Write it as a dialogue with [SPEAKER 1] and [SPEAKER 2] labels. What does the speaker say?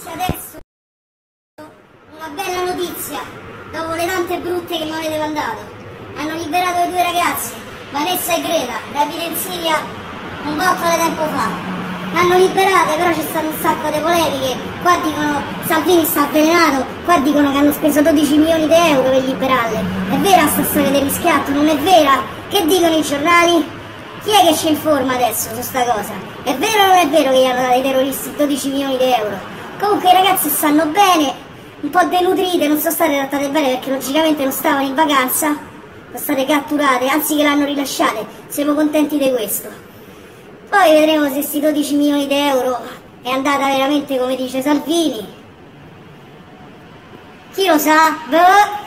[SPEAKER 1] Adesso una bella notizia, dopo le tante brutte che mi avete mandato. Hanno liberato le due ragazze, Vanessa e Greta, rapite in Siria un botto di tempo fa. L'hanno liberate, però c'è stato un sacco di polemiche. Qua dicono Salvini sta avvelenato, qua dicono che hanno speso 12 milioni di euro per liberarle. È vera sta storia del riscatto? Non è vera? Che dicono i giornali? Chi è che ci informa adesso su sta cosa? È vero o non è vero che gli hanno dato ai terroristi 12 milioni di euro? Comunque i ragazzi stanno bene, un po' denutrite, non sono state trattate bene perché logicamente non stavano in vacanza, sono state catturate, anzi che l'hanno rilasciate, siamo contenti di questo. Poi vedremo se questi 12 milioni di euro è andata veramente come dice Salvini. Chi lo sa? Boh.